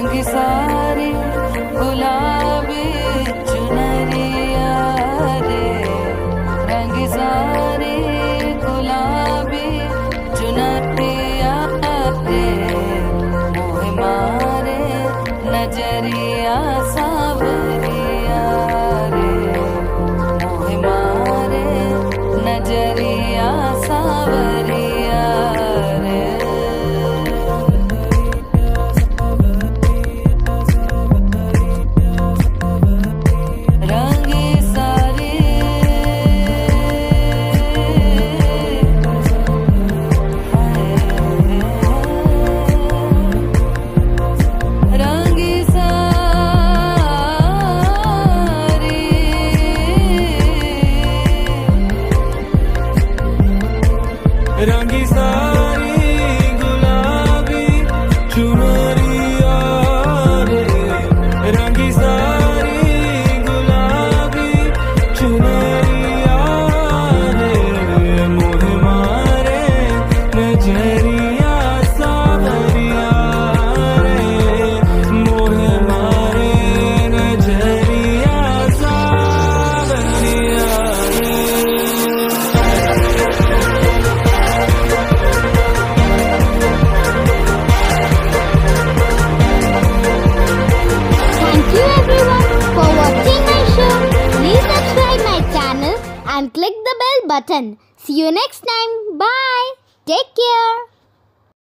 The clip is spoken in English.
रंग सारे गुलाब रंगी सा and click the bell button. See you next time. Bye. Take care.